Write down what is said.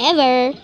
ever.